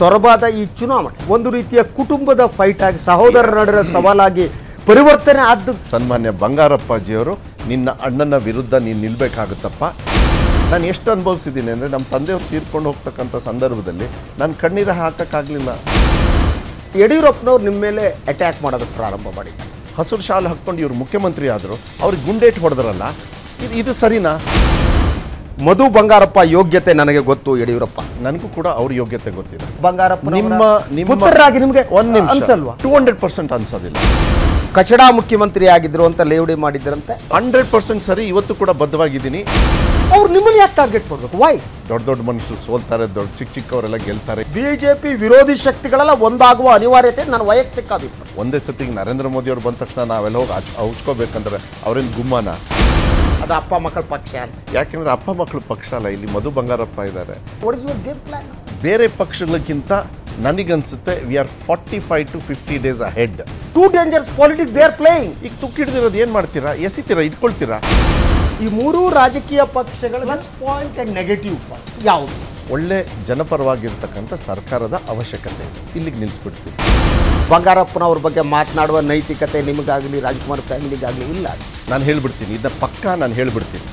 ತೊರಬಾದ ಈ ಚುನಾವಣೆ ಒಂದು ರೀತಿಯ ಕುಟುಂಬದ ಫೈಟ್ ಆಗಿ ಸಹೋದರರ ನಡುವೆ ಸವಾಲಾಗಿ ಪರಿವರ್ತನೆ ಆದ್ದು. ಸನ್ಮಾನ್ಯ ಬಂಗಾರಪ್ಪಾಜಿಯವರು ನಿನ್ನ ಅಣ್ಣನ ವಿರುದ್ಧ ನೀನು ನಿಲ್ಬೇಕಾಗುತ್ತಪ್ಪ. ನಾನು ಎಷ್ಟು ಅನುಭವಿಸಿದ್ದೀನಿ ಅಂದರೆ ನಮ್ಮ ತಂದೆಯವರು ತೀರ್ಕೊಂಡು ಹೋಗ್ತಕ್ಕಂಥ ಸಂದರ್ಭದಲ್ಲಿ ನಾನು ಕಣ್ಣೀರ ಹಾಕೋಕ್ಕಾಗಲಿಲ್ಲ. ಯಡಿಯೂರಪ್ಪನವ್ರು ನಿಮ್ಮ ಮೇಲೆ ಅಟ್ಯಾಕ್ ಮಾಡೋದಕ್ಕೆ ಪ್ರಾರಂಭ ಮಾಡಿ. ಹಸಿರು ಶಾಲು ಹಾಕ್ಕೊಂಡು ಇವರು ಮುಖ್ಯಮಂತ್ರಿ ಆದರು ಅವ್ರಿಗೆ ಗುಂಡೇಟ್ ಹೊಡೆದ್ರಲ್ಲ ಇದು ಇದು ಸರಿನಾ? ಮಧು ಬಂಗಾರಪ್ಪ ಯೋಗ್ಯತೆ ನನಗೆ ಗೊತ್ತು ಯಡಿಯೂರಪ್ಪ. ನನಗೂ ಕೂಡ ಅವ್ರ ಯೋಗ್ಯತೆ ಗೊತ್ತಿದೆ. ಬಂಗಾರಪ್ಪ ನಿಮ್ಮ ನಿಮ್ಮ ಪುತ್ರರಾಗಿ ನಿಮಗೆ ಒಂದು ನಿಮಿಷ. ಅನ್ಸಲ್ವಾ? ಟೂ ಹಂಡ್ರೆಡ್ ಪರ್ಸೆಂಟ್ ಅನ್ಸೋದಿಲ್ಲ. ಕಚಡಾ ಮುಖ್ಯಮಂತ್ರಿ ಆಗಿದ್ರು ಅಂತ ಲೇವಡಿ ಮಾಡಿದ್ರಂತೆ. ಹಂಡ್ರೆಡ್ ಪರ್ಸೆಂಟ್ ಸರಿ ಇವತ್ತು ಕೂಡ ಬದ್ಧವಾಗಿದ್ದೀನಿ. ಅವ್ರು ನಿಮ್ಮನ್ನು ಯಾಕೆ ಟಾರ್ಗೆಟ್ ಮಾಡಬೇಕು? ವೈ ದೊಡ್ಡ ದೊಡ್ಡ ಮನುಷ್ಯರು ಸೋಲ್ತಾರೆ ದೊಡ್ಡ ಚಿಕ್ಕ ಚಿಕ್ಕವರೆಲ್ಲ ಗೆಲ್ತಾರೆ. ಬಿಜೆಪಿ ವಿರೋಧಿ ಶಕ್ತಿಗಳೆಲ್ಲ ಒಂದಾಗುವ ಅನಿವಾರ್ಯತೆ ನನ್ನ ವೈಯಕ್ತಿಕ ಅಭಿಪ್ರಾಯ. ಒಂದೇ ಸತಿಗೆ ನರೇಂದ್ರ ಮೋದಿ ಅವರು ಬಂದ ತಕ್ಷಣ ನಾವೆಲ್ಲ ಹೋಗಿ ಹಚ್ ಹೌಚ್ಕೋಬೇಕಂದ್ರೆ ಅವ್ರೇನು ಗುಮ್ಮನ. ಅದು ಅಪ್ಪ ಮಕ್ಕಳ ಪಕ್ಷ ಅಂತ. ಯಾಕೆಂದ್ರೆ ಅಪ್ಪ ಮಕ್ಕಳ ಪಕ್ಷ ಅಲ್ಲ ಇಲ್ಲಿ ಮಧು ಬಂಗಾರಪ್ಪ ಇದ್ದಾರೆ. ಗೇಮ್ ಪ್ಲಾನ್ ಬೇರೆ ಪಕ್ಷಗಳಿಗಿಂತ ನನಗನ್ಸುತ್ತೆ we are forty five to fifty days ahead too dangerous politics they are playing ಈಗ ತುಕ್ಕಿಡ್ದಿರೋದು ಏನು ಮಾಡ್ತೀರಾ? ಎಸಿತೀರಾ ಇಟ್ಕೊಳ್ತೀರಾ? ಈ ಮೂರೂ ರಾಜಕೀಯ ಪಕ್ಷಗಳ plus point and negative points ಯಾವುದು? ಒಳ್ಳೆ ಜನಪರವಾಗಿರ್ತಕ್ಕಂಥ ಸರ್ಕಾರದ ಅವಶ್ಯಕತೆ. ಇದೆ ಇಲ್ಲಿಗೆ ನಿಲ್ಲಿಸ್ಬಿಡ್ತೀವಿ ಬಂಗಾರಪ್ಪನವ್ರ ಬಗ್ಗೆ ಮಾತನಾಡುವ ನೈತಿಕತೆ ನಿಮಗಾಗಲಿ ರಾಜ್ಕುಮಾರ್ ಫ್ಯಾಮಿಲಿಗಾಗಲಿ ಇಲ್ಲ. ನಾನು ಹೇಳ್ಬಿಡ್ತೀನಿ. ಇದನ್ನ ಪಕ್ಕಾ ನಾನು ಹೇಳ್ಬಿಡ್ತೀನಿ.